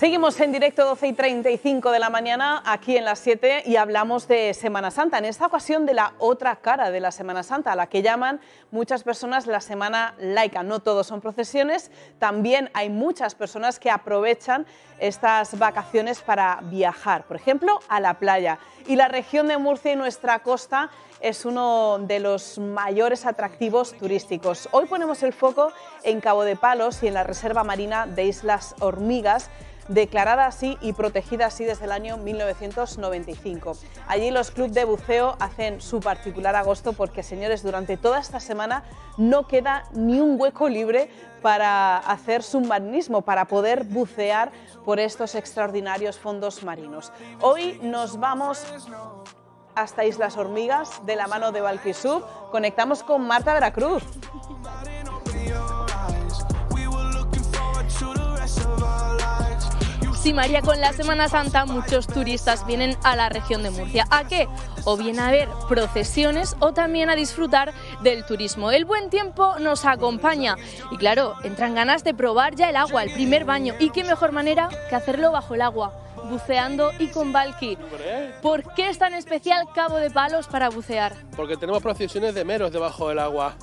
Seguimos en directo 12 y 35 de la mañana aquí en las 7 y hablamos de Semana Santa. En esta ocasión de la otra cara de la Semana Santa, a la que llaman muchas personas la Semana Laica. No todos son procesiones, también hay muchas personas que aprovechan estas vacaciones para viajar, por ejemplo, a la playa. Y la región de Murcia y nuestra costa es uno de los mayores atractivos turísticos. Hoy ponemos el foco en Cabo de Palos y en la Reserva Marina de Islas Hormigas declarada así y protegida así desde el año 1995. Allí los clubes de buceo hacen su particular agosto porque, señores, durante toda esta semana no queda ni un hueco libre para hacer submarinismo, para poder bucear por estos extraordinarios fondos marinos. Hoy nos vamos hasta Islas Hormigas de la mano de Valquisub. Conectamos con Marta Veracruz. María, con la Semana Santa muchos turistas vienen a la región de Murcia. ¿A qué? O bien a ver procesiones o también a disfrutar del turismo. El buen tiempo nos acompaña y claro, entran ganas de probar ya el agua, el primer baño. ¿Y qué mejor manera que hacerlo bajo el agua? buceando y con Valky. ¿Por qué es tan especial Cabo de Palos para bucear? Porque tenemos procesiones de meros debajo del agua.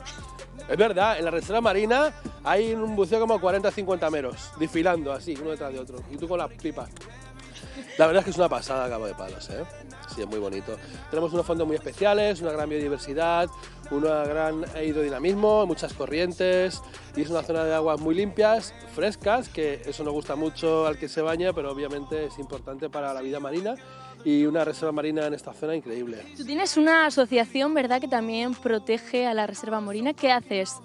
Es verdad, en la reserva marina hay un buceo como 40-50 meros, desfilando así, uno detrás de otro, y tú con las pipas. La verdad es que es una pasada Cabo de Palos, ¿eh? Sí, es muy bonito. Tenemos unos fondos muy especiales, una gran biodiversidad, un gran hidrodinamismo, muchas corrientes y es una zona de aguas muy limpias, frescas, que eso nos gusta mucho al que se baña, pero obviamente es importante para la vida marina y una reserva marina en esta zona increíble. Tú tienes una asociación, ¿verdad?, que también protege a la reserva marina. ¿Qué haces?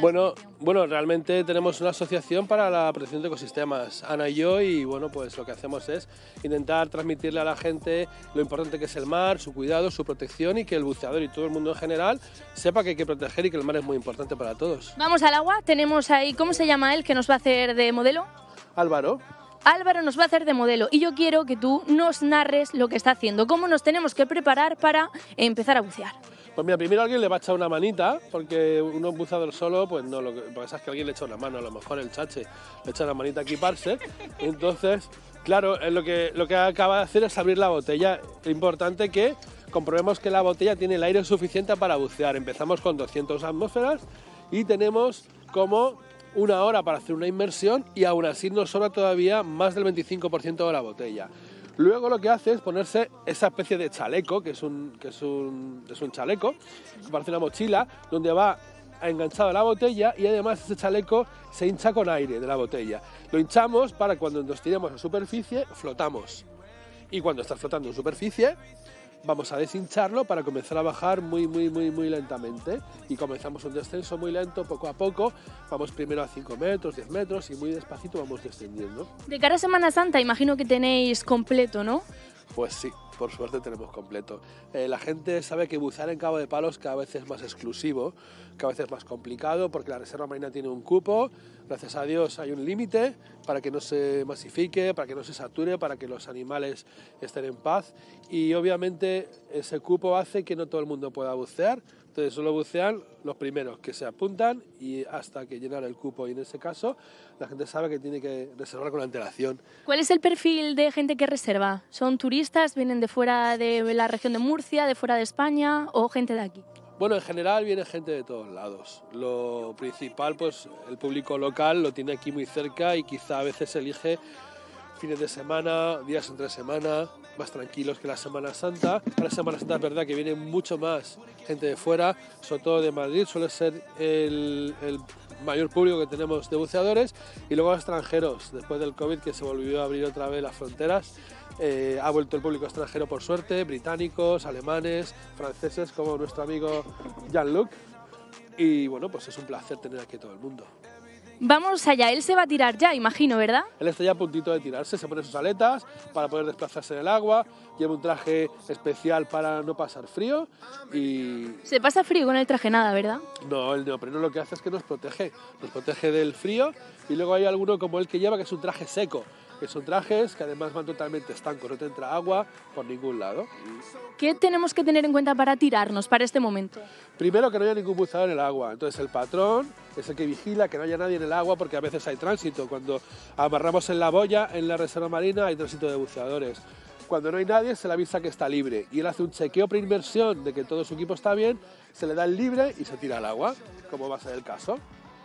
Bueno, bueno, realmente tenemos una asociación para la protección de ecosistemas, Ana y yo, y bueno, pues lo que hacemos es intentar transmitirle a la gente lo importante que es el mar, su cuidado, su protección y que el buceador y todo el mundo en general sepa que hay que proteger y que el mar es muy importante para todos. Vamos al agua, tenemos ahí, ¿cómo se llama él que nos va a hacer de modelo? Álvaro. Álvaro nos va a hacer de modelo y yo quiero que tú nos narres lo que está haciendo, cómo nos tenemos que preparar para empezar a bucear. Pues mira, primero alguien le va a echar una manita, porque uno buceador solo, pues no, lo que pasa es que alguien le echa una mano, a lo mejor el chache le echa una manita a equiparse. Entonces, claro, lo que, lo que acaba de hacer es abrir la botella. Importante que comprobemos que la botella tiene el aire suficiente para bucear. Empezamos con 200 atmósferas y tenemos como una hora para hacer una inmersión y aún así nos sobra todavía más del 25% de la botella. Luego lo que hace es ponerse esa especie de chaleco, que es un, que es un, es un chaleco, que parece una mochila, donde va enganchado a la botella y además ese chaleco se hincha con aire de la botella. Lo hinchamos para cuando nos tiremos a superficie, flotamos. Y cuando estás flotando en superficie, vamos a deshincharlo para comenzar a bajar muy, muy, muy, muy lentamente. Y comenzamos un descenso muy lento, poco a poco. Vamos primero a 5 metros, 10 metros y muy despacito vamos descendiendo. De cara a Semana Santa, imagino que tenéis completo, ¿no? Pues sí, por suerte tenemos completo. Eh, la gente sabe que bucear en Cabo de Palos cada vez es más exclusivo, cada vez es más complicado porque la Reserva Marina tiene un cupo, gracias a Dios hay un límite para que no se masifique, para que no se sature, para que los animales estén en paz. Y obviamente ese cupo hace que no todo el mundo pueda bucear, entonces solo bucean los primeros que se apuntan y hasta que llenar el cupo y en ese caso la gente sabe que tiene que reservar con antelación. ¿Cuál es el perfil de gente que reserva? ¿Son turistas, vienen de fuera de la región de Murcia, de fuera de España o gente de aquí? Bueno, en general viene gente de todos lados. Lo principal, pues el público local lo tiene aquí muy cerca y quizá a veces elige fines de semana, días entre semana, más tranquilos que la Semana Santa. La Semana Santa verdad que viene mucho más gente de fuera, sobre todo de Madrid, suele ser el, mayor público que tenemos de buceadores y luego extranjeros, después del COVID que se volvió a abrir otra vez las fronteras. Eh, ha vuelto el público extranjero por suerte, británicos, alemanes, franceses, como nuestro amigo Jean-Luc. Y bueno, pues es un placer tener aquí todo el mundo. Vamos allá, él se va a tirar ya, imagino, ¿verdad? Él está ya a puntito de tirarse, se pone sus aletas para poder desplazarse en el agua, lleva un traje especial para no pasar frío y... Se pasa frío con el traje nada, ¿verdad? No, el neopreno lo que hace es que nos protege, nos protege del frío y luego hay alguno como el que lleva que es un traje seco, que son trajes que además van totalmente estancos, no te entra agua por ningún lado. ¿Qué tenemos que tener en cuenta para tirarnos para este momento? Primero que no haya ningún buceador en el agua, entonces el patrón es el que vigila que no haya nadie en el agua porque a veces hay tránsito. Cuando amarramos en la boya, en la reserva marina, hay tránsito de buceadores. Cuando no hay nadie, se le avisa que está libre y él hace un chequeo pre-inmersión de que todo su equipo está bien, se le da el libre y se tira al agua, como va a ser el caso.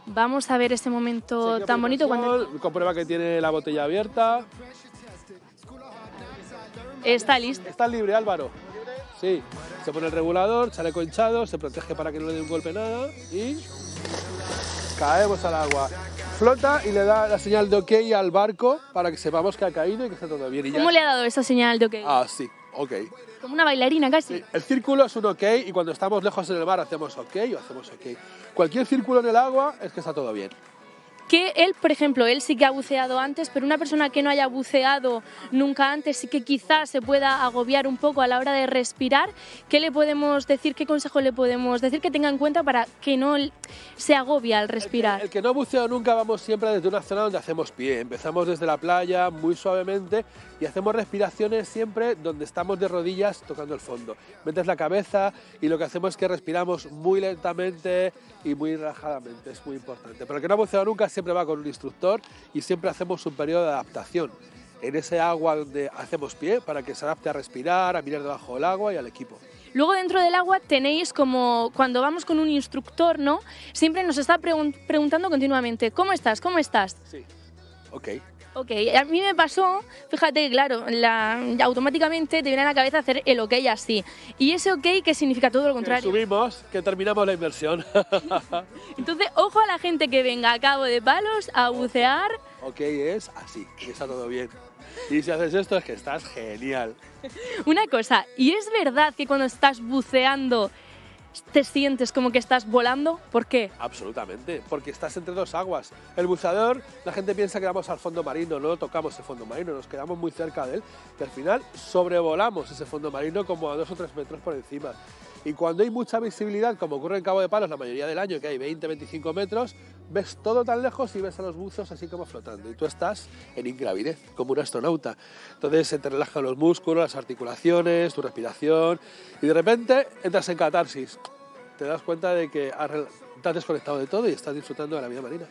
Vamos a ver este momento tan bonito cuando Comprueba que tiene la botella abierta. está listo. ¿Está libre, Álvaro? Sí. Se pone el regulador, chaleco hinchado, se protege para que no le dé un golpe nada y caemos al agua. Flota y le da la señal de ok al barco para que sepamos que ha caído y que está todo bien. Y ya- ¿Cómo le ha dado esa señal de ok? Ah, sí, ok. Como una bailarina casi. Sí, El círculo es un ok y cuando estamos lejos en el mar hacemos ok o hacemos ok. Cualquier círculo en el agua es que está todo bien. Que él, por ejemplo, él sí que ha buceado antes, pero una persona que no haya buceado nunca antes sí que quizás se pueda agobiar un poco a la hora de respirar. ¿Qué le podemos decir, qué consejo le podemos decir que tenga en cuenta para que no se agobie al respirar? El que no bucea nunca vamos siempre desde una zona donde hacemos pie. Empezamos desde la playa muy suavemente y hacemos respiraciones siempre donde estamos de rodillas tocando el fondo. Metes la cabeza y lo que hacemos es que respiramos muy lentamente y muy relajadamente. Es muy importante. Pero el que no ha buceado nunca siempre va con un instructor y siempre hacemos un periodo de adaptación en ese agua donde hacemos pie para que se adapte a respirar, a mirar debajo del agua y al equipo. Luego dentro del agua tenéis como cuando vamos con un instructor, ¿no? Siempre nos está pregun- preguntando continuamente, ¿cómo estás? ¿Cómo estás? Sí. Ok. Ok, a mí me pasó, fíjate, claro, la- automáticamente te viene a la cabeza hacer el ok así. ¿Y ese ok qué significa todo lo Que contrario? subimos, que terminamos la inversión. Entonces, ojo a la gente que venga a Cabo de Palos a bucear. ok es así, y está todo bien. Y si haces esto es que estás genial. Una cosa, ¿y es verdad que cuando estás buceando te sientes como que estás volando? ¿Por qué? Absolutamente, porque estás entre dos aguas. El buceador, la gente piensa que vamos al fondo marino, no tocamos el fondo marino, nos quedamos muy cerca de él y al final sobrevolamos ese fondo marino como a dos o tres metros por encima. Y cuando hay mucha visibilidad, como ocurre en Cabo de Palos la mayoría del año, que hay 20-25 metros, ves todo tan lejos y ves a los buzos así como flotando. Y tú estás en ingravidez, como un astronauta. Entonces se te relajan los músculos, las articulaciones, tu respiración, y de repente entras en catarsis. Te das cuenta de que has desconectado de todo y estás disfrutando de la vida marina.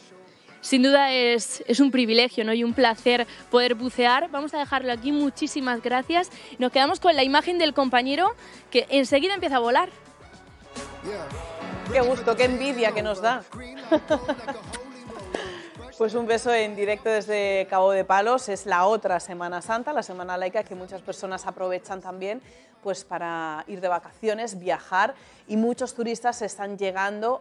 Sin duda es, es un privilegio ¿no? y un placer poder bucear. Vamos a dejarlo aquí, muchísimas gracias. Nos quedamos con la imagen del compañero que enseguida empieza a volar. Qué gusto, qué envidia que nos da. Pues un beso en directo desde Cabo de Palos. Es la otra Semana Santa, la Semana Laica, que muchas personas aprovechan también pues, para ir de vacaciones, viajar y muchos turistas están llegando